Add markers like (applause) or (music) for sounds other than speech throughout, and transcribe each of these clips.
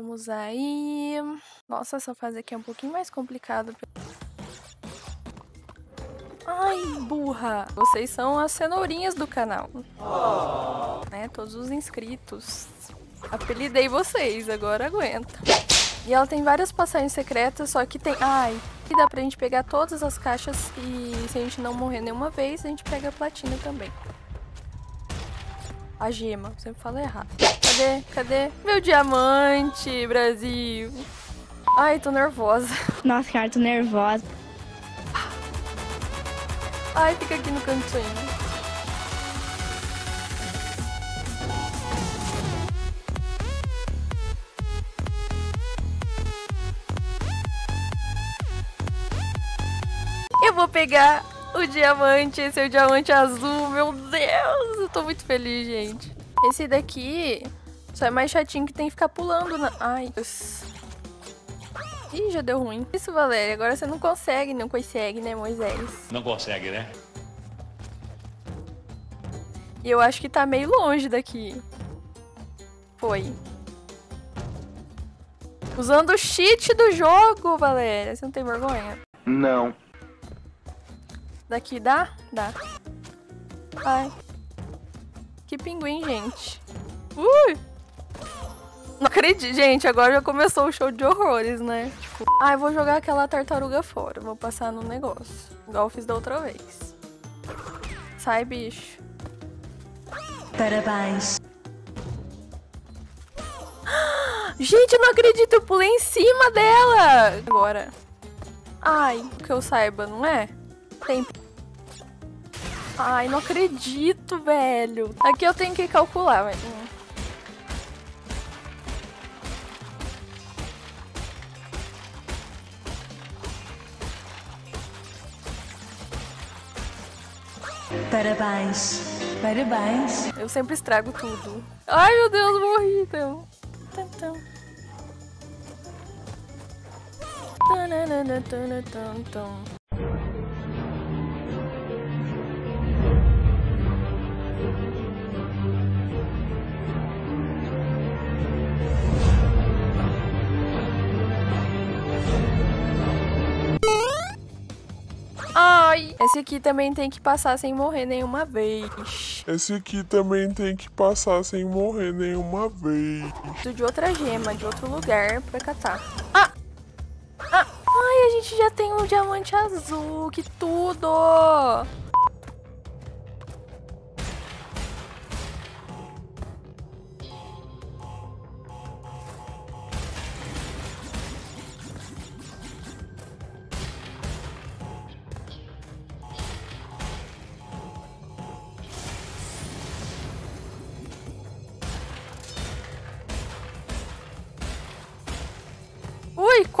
Vamos aí. Nossa, essa fase aqui é um pouquinho mais complicada. Ai, burra! Vocês são as cenourinhas do canal. Oh. Né, todos os inscritos. Apelidei vocês, agora aguenta. E ela tem várias passagens secretas, só que tem... Ai, e dá pra gente pegar todas as caixas e se a gente não morrer nenhuma vez, a gente pega a platina também. A gema, sempre falo errado. Cadê? Cadê? Meu diamante, Brasil. Ai, tô nervosa. Nossa, cara, tô nervosa. Ai, fica aqui no cantinho. Eu vou pegar o diamante, esse é o diamante azul, meu Deus, eu tô muito feliz, gente. Esse daqui só é mais chatinho que tem que ficar pulando na... Ai, Deus. Ih, já deu ruim. Isso, Valéria, agora você não consegue, não consegue, né, Moisés? Não consegue, né? E eu acho que tá meio longe daqui. Foi. Usando o cheat do jogo, Valéria. Você não tem vergonha? Não. Daqui dá? Dá. Ai. Que pinguim, gente. Ui! Não acredito, gente. Agora já começou o show de horrores, né? Tipo, ah, eu vou jogar aquela tartaruga fora. Vou passar no negócio. Igual eu fiz da outra vez. Sai, bicho. Parabéns. Gente, eu não acredito. Eu pulei em cima dela. Agora. Ai, que eu saiba, não é? Tem... Ai, não acredito, velho. Aqui eu tenho que calcular, velho. Parabéns. Parabéns. Eu sempre estrago tudo. Ai, meu Deus, morri então. Tum, tum. Ai, esse aqui também tem que passar sem morrer nenhuma vez. Esse aqui também tem que passar sem morrer nenhuma vez. De outra gema, de outro lugar pra catar. Ah! Ah! Ai, a gente já tem um diamante azul, que tudo!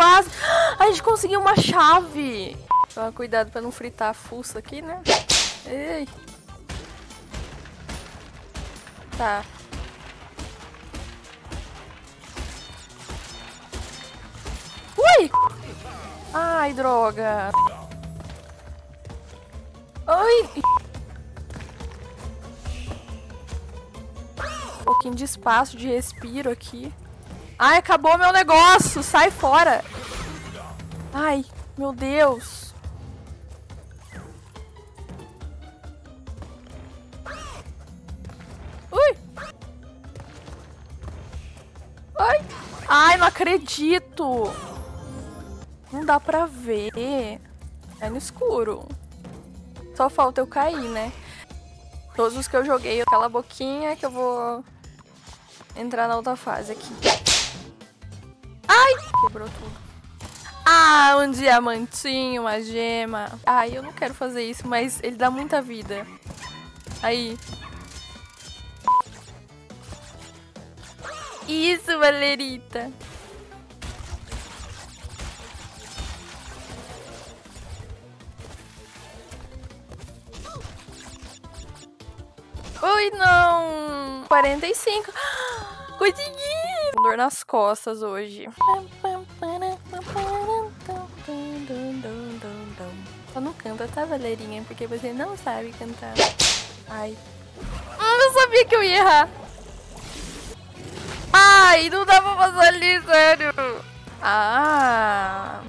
Quase. A gente conseguiu uma chave. Toma cuidado pra não fritar a fuça aqui, né? Ei. Tá. Ui! Ai, droga. Ai! Um pouquinho de espaço, de respiro aqui. Ai, acabou meu negócio. Sai fora. Ai, meu Deus. Ui. Ai. Ai, não acredito. Não dá pra ver. É no escuro. Só falta eu cair, né? Todos os que eu joguei, aquela boquinha que eu vou entrar na outra fase aqui. Quebrou tudo. Ah, um diamantinho, uma gema. Ai, eu não quero fazer isso, mas ele dá muita vida. Aí. Isso, Valerita. Ui, não. 45. (gasps) Consegui! Dor nas costas hoje. Só não canta, tá, Valerinha? Porque você não sabe cantar. Ai. Hum, eu sabia que eu ia errar. Ai, não dá pra passar ali, sério. Ah.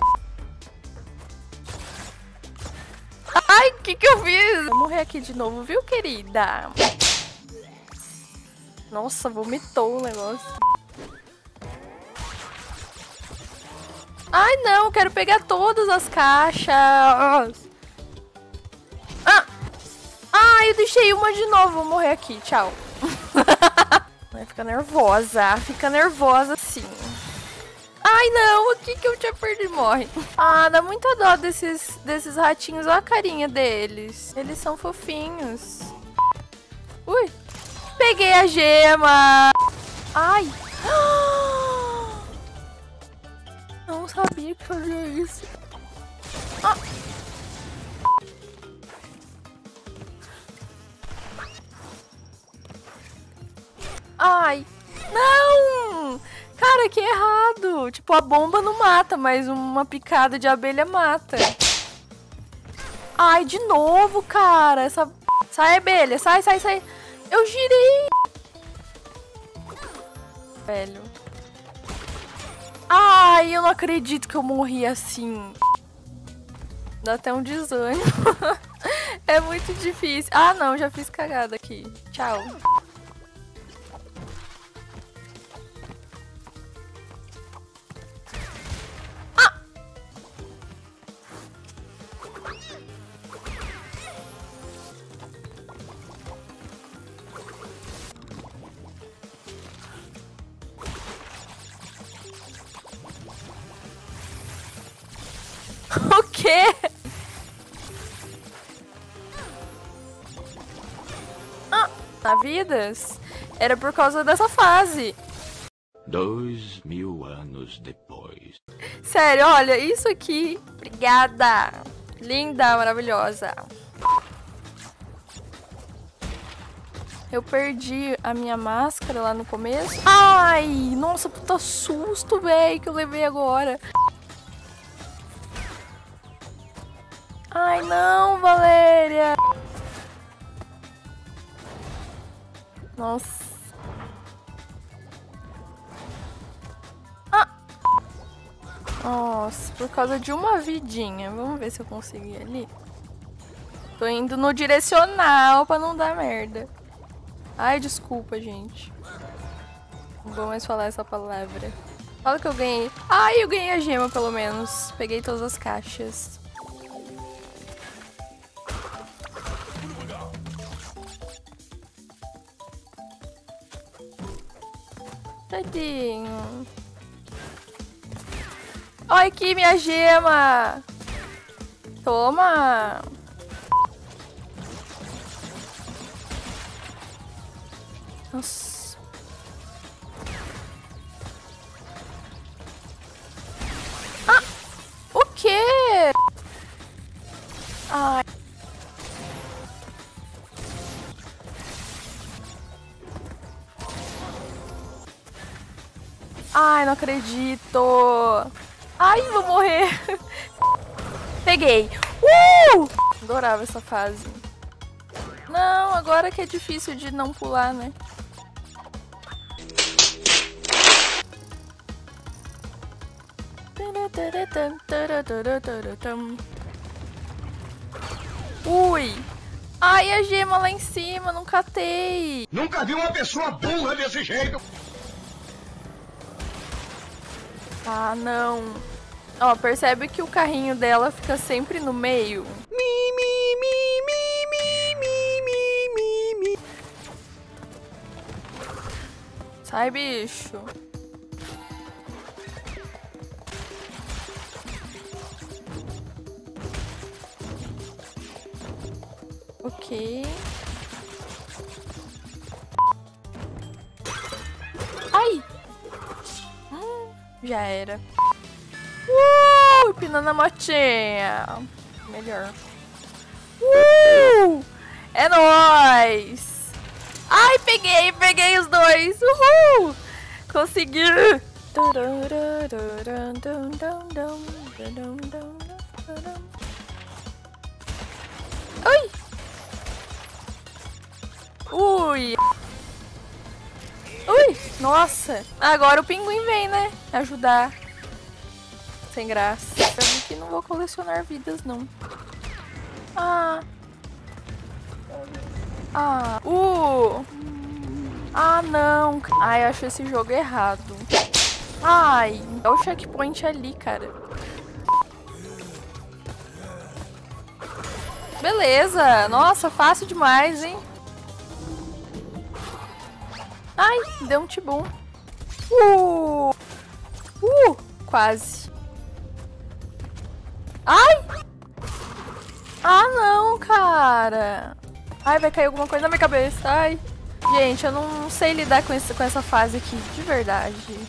Ai, o que que eu fiz? Vou morrer aqui de novo, viu, querida? Nossa, vomitou o negócio. Ai, não, quero pegar todas as caixas. Ah! Ai, eu deixei uma de novo. Vou morrer aqui, tchau. (laughs) Vai ficar nervosa, fica nervosa sim. Ai, não, o que que eu tinha perdido? Morre. Ah, dá muita dó desses, desses ratinhos. Olha a carinha deles. Eles são fofinhos. Ui. Peguei a gema. Ai. Não (gasps) sabia que fazia isso. Ah. Ai. Não! Cara, que errado. Tipo, a bomba não mata, mas uma picada de abelha mata. Ai, de novo, cara. Essa... Sai, abelha. Sai, sai, sai. Eu girei. Velho. Ai, eu não acredito que eu morri assim. Dá até um desânimo. (laughs) é muito difícil. Ah, não, já fiz cagada aqui. Tchau. (laughs) O quê? Ah, na vidas? Era por causa dessa fase. Dois mil anos depois. Sério, olha, isso aqui. Obrigada. Linda, maravilhosa. Eu perdi a minha máscara lá no começo. Ai, nossa, puta susto, velho, que eu levei agora. Ai, não, Valéria. Nossa. Ah. Nossa, por causa de uma vidinha. Vamos ver se eu consegui ali. Tô indo no direcional pra não dar merda. Ai, desculpa, gente. Não vou mais falar essa palavra. Fala que eu ganhei. Ai, eu ganhei a gema, pelo menos. Peguei todas as caixas. Tadinho. Olha aqui minha gema. Toma. Nossa. Ai, não acredito. Ai, vou morrer. (laughs) Peguei. Uh! Adorava essa fase. Não, agora que é difícil de não pular, né? Ui! Ai, a gema lá em cima, não catei! Nunca vi uma pessoa burra desse jeito! Ah, não. Ó, percebe que o carrinho dela fica sempre no meio? Mi, mi, mi, mi, mi, mi, mi, mi, mi. Sai, bicho. Ok. Já era. Uh! Empinando a motinha. Melhor. Uh! É nóis! Ai, peguei, peguei os dois! Uhul! Consegui! Ui! Ui! Ui! Nossa, agora o pinguim vem, né? Ajudar. Sem graça. Eu vi que não vou colecionar vidas, não. Ah. Ah. Uh. Ah, não. Ai, acho esse jogo errado. Ai, é o checkpoint ali, cara. Beleza. Nossa, fácil demais, hein? Ai, deu um tibum. Uh! Uh! Quase. Ai! Ah, não, cara. Ai, vai cair alguma coisa na minha cabeça. Ai. Gente, eu não sei lidar com, esse, com essa fase aqui, de verdade.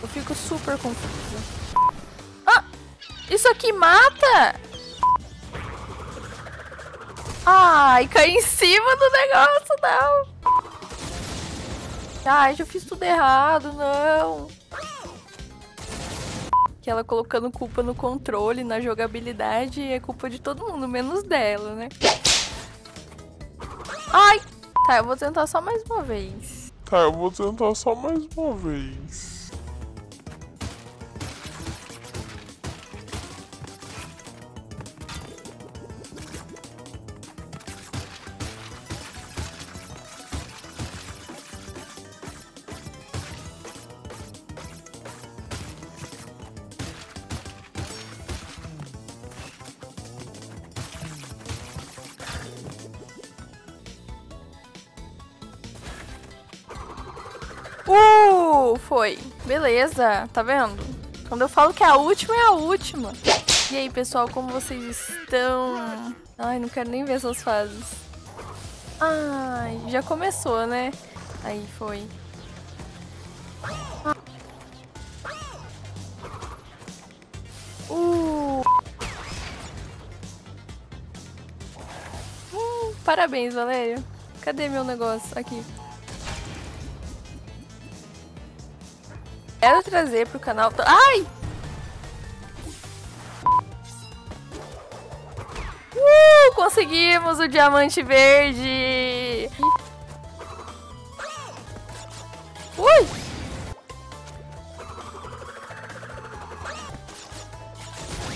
Eu fico super confusa. Ah! Isso aqui mata? Ai, cai em cima do negócio, não. Ai, já fiz tudo errado, não. Que ela colocando culpa no controle, na jogabilidade, é culpa de todo mundo, menos dela, né? Ai! Tá, eu vou tentar só mais uma vez. Tá, eu vou tentar só mais uma vez. Uh, foi. Beleza, tá vendo? Quando eu falo que é a última, é a última. E aí, pessoal, como vocês estão? Ai, não quero nem ver essas fases. Ai, já começou, né? Aí, foi. Uh. Hum, parabéns, Valéria. Cadê meu negócio? Aqui. Quero trazer pro canal... Ai! Uh, conseguimos o diamante verde! Ui!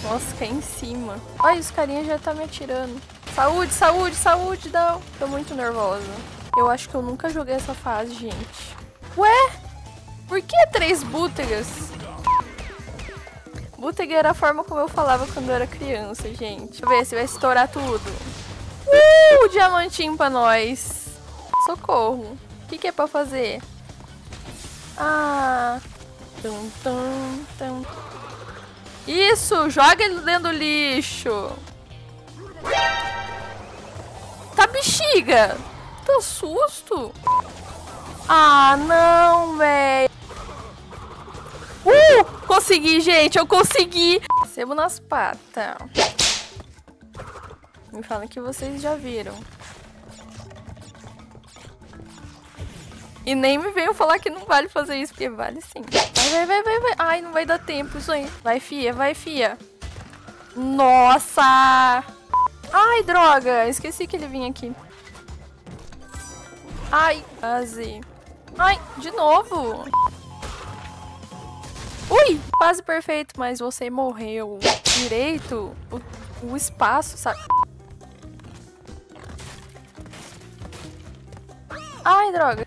Nossa, cai em cima. Olha, os carinhas já tá me atirando. Saúde, saúde, saúde, não. Tô muito nervosa. Eu acho que eu nunca joguei essa fase, gente. Ué? Por que três bútegas? Bútega era a forma como eu falava quando eu era criança, gente. Deixa eu ver se vai estourar tudo. Uh, diamantinho pra nós. Socorro. O que, que é pra fazer? Ah. Tum, tum, tum. Isso, joga ele dentro do lixo. Tá bexiga. Tá susto. Ah, não, velho. Uh! Consegui, gente, eu consegui! Sebo nas patas. Me falam que vocês já viram. E nem me venham falar que não vale fazer isso, porque vale sim. Vai, vai, vai, vai. Ai, não vai dar tempo isso aí. Vai, fia, vai, fia. Nossa! Ai, droga! Esqueci que ele vinha aqui. Ai, quase. Ai, de novo! Quase perfeito, mas você morreu direito o, o espaço, sabe? Ai, droga.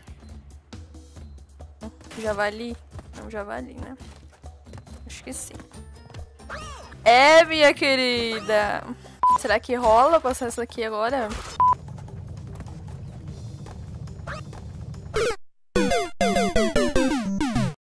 Javali? Não, javali, né? Acho que sim. É, minha querida. Será que rola passar isso aqui agora?